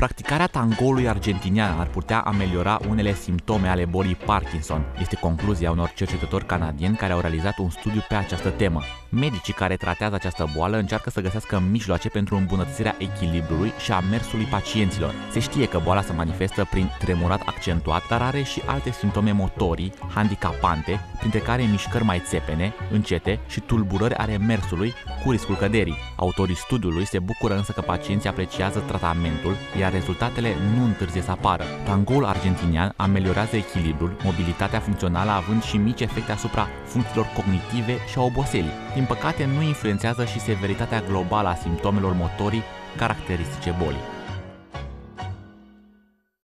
Practicarea tangoului argentinian ar putea ameliora unele simptome ale bolii Parkinson, este concluzia unor cercetători canadieni care au realizat un studiu pe această temă. Medicii care tratează această boală încearcă să găsească mijloace pentru îmbunătățirea echilibrului și a mersului pacienților. Se știe că boala se manifestă prin tremurat accentuat, dar are și alte simptome motorii, handicapante, printre care mișcări mai țepene, încete și tulburări ale mersului cu riscul căderii. Autorii studiului se bucură însă că pacienții apreciază tratamentul, iar rezultatele nu întârzie să apară. Tangoul argentinian ameliorează echilibrul, mobilitatea funcțională având și mici efecte asupra funcțiilor cognitive și a oboselii. Din păcate, nu influențează și severitatea globală a simptomelor motorii caracteristice bolii.